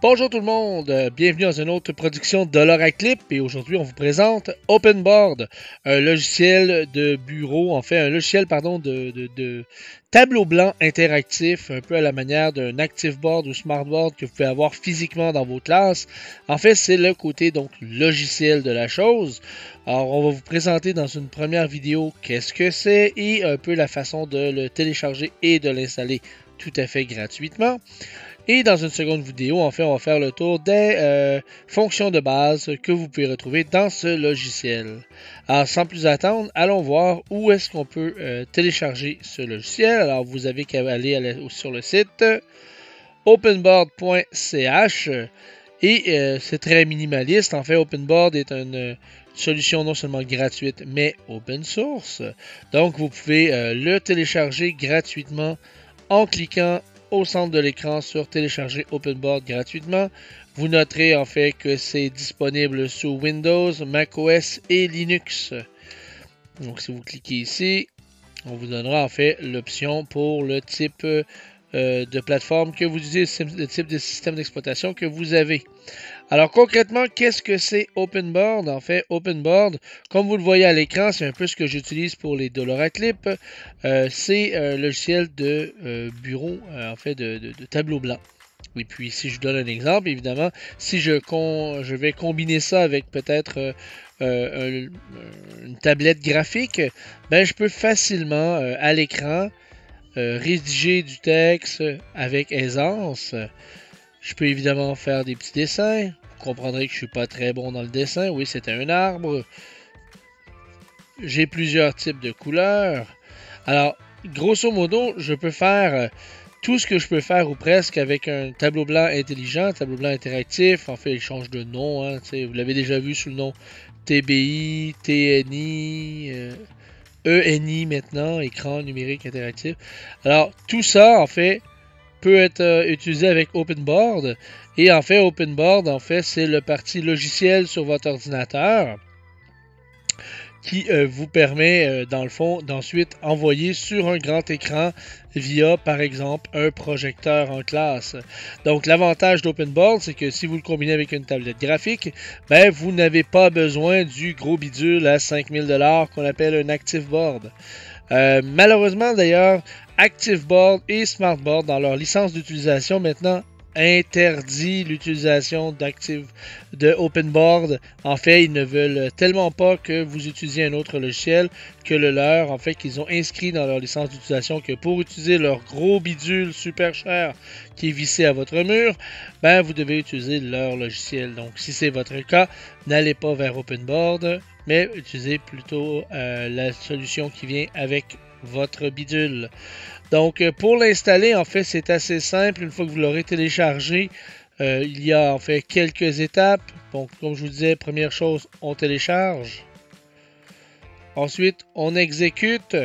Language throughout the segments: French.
Bonjour tout le monde, bienvenue dans une autre production de Clip et aujourd'hui on vous présente OpenBoard, un logiciel de bureau, en fait un logiciel pardon de, tableau blanc interactif, un peu à la manière d'un ActiveBoard ou SmartBoard que vous pouvez avoir physiquement dans vos classes. En fait c'est le côté donc logiciel de la chose. Alors on va vous présenter dans une première vidéo qu'est-ce que c'est et un peu la façon de le télécharger et de l'installer tout à fait gratuitement. Et dans une seconde vidéo, en fait, on va faire le tour des euh, fonctions de base que vous pouvez retrouver dans ce logiciel. Alors, sans plus attendre, allons voir où est-ce qu'on peut euh, télécharger ce logiciel. Alors, vous avez qu'à aller sur le site openboard.ch et euh, c'est très minimaliste. En fait, OpenBoard est une solution non seulement gratuite, mais open source. Donc, vous pouvez le télécharger gratuitement en cliquant au centre de l'écran sur télécharger OpenBoard gratuitement. Vous noterez en fait que c'est disponible sous Windows, macOS et Linux. Donc si vous cliquez ici, on vous donnera en fait l'option pour le type euh, de plateforme que vous utilisez, le type de système d'exploitation que vous avez. Alors concrètement, qu'est-ce que c'est OpenBoard? En fait, OpenBoard, comme vous le voyez à l'écran, c'est un peu ce que j'utilise pour les Dollaraclip. Euh, c'est un logiciel de euh, bureau, en fait, de, tableau blanc. Et puis, si je vous donne un exemple, évidemment, si je vais combiner ça avec peut-être une tablette graphique, ben, je peux facilement, à l'écran, euh, rédiger du texte avec aisance. Je peux évidemment faire des petits dessins. Vous comprendrez que je suis pas très bon dans le dessin. Oui, c'était un arbre. J'ai plusieurs types de couleurs. Alors, grosso modo, je peux faire euh, tout ce que je peux faire ou presque avec un tableau blanc intelligent, tableau blanc interactif. En fait, il change de nom. Hein, vous l'avez déjà vu sous le nom TBI, TNI. Euh, ENI maintenant, écran numérique interactif. Alors, tout ça, en fait, peut être euh, utilisé avec OpenBoard. Et en fait, OpenBoard, en fait, c'est le parti logiciel sur votre ordinateur qui euh, vous permet, euh, dans le fond, d'ensuite envoyer sur un grand écran via, par exemple, un projecteur en classe. Donc, l'avantage d'OpenBoard, c'est que si vous le combinez avec une tablette graphique, ben, vous n'avez pas besoin du gros bidule à 5000 dollars qu'on appelle un ActiveBoard. Euh, malheureusement, d'ailleurs, ActiveBoard et SmartBoard, dans leur licence d'utilisation maintenant, interdit l'utilisation d'Active de OpenBoard. En fait, ils ne veulent tellement pas que vous utilisiez un autre logiciel que le leur. En fait, qu'ils ont inscrit dans leur licence d'utilisation que pour utiliser leur gros bidule super cher qui est vissé à votre mur, ben vous devez utiliser leur logiciel. Donc, si c'est votre cas, n'allez pas vers OpenBoard, mais utilisez plutôt euh, la solution qui vient avec votre bidule. Donc, euh, pour l'installer, en fait, c'est assez simple. Une fois que vous l'aurez téléchargé, euh, il y a en fait quelques étapes. Donc, comme je vous disais, première chose, on télécharge. Ensuite, on exécute.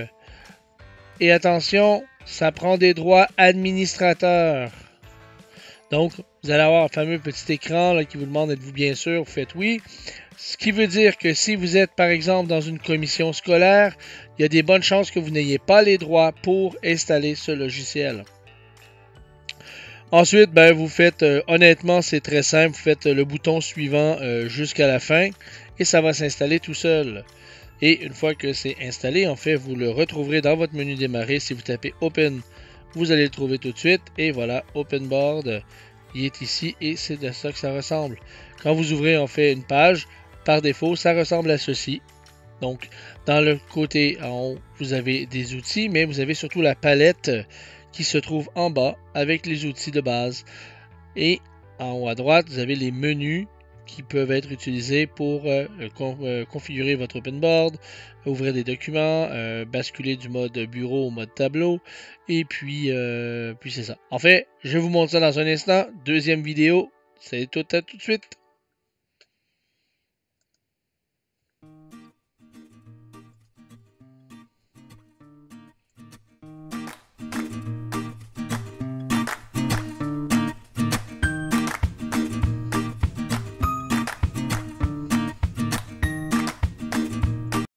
Et attention, ça prend des droits administrateurs. Donc, vous allez avoir un fameux petit écran qui vous demande êtes-vous bien sûr, vous faites oui. Ce qui veut dire que si vous êtes par exemple dans une commission scolaire, il y a des bonnes chances que vous n'ayez pas les droits pour installer ce logiciel. Ensuite, ben, vous faites, euh, honnêtement, c'est très simple, vous faites le bouton suivant euh, jusqu'à la fin et ça va s'installer tout seul. Et une fois que c'est installé, en fait, vous le retrouverez dans votre menu démarrer. Si vous tapez Open, vous allez le trouver tout de suite. Et voilà, Open Board il est ici et c'est de ça que ça ressemble. Quand vous ouvrez en fait une page, par défaut, ça ressemble à ceci. Donc, dans le côté en haut, vous avez des outils, mais vous avez surtout la palette qui se trouve en bas avec les outils de base. Et en haut à droite, vous avez les menus qui peuvent être utilisés pour euh, euh, configurer votre open board, ouvrir des documents, euh, basculer du mode bureau au mode tableau, et puis, puis c'est ça. En fait, je vous montre ça dans un instant. Deuxième vidéo, c'est tout à tout de suite.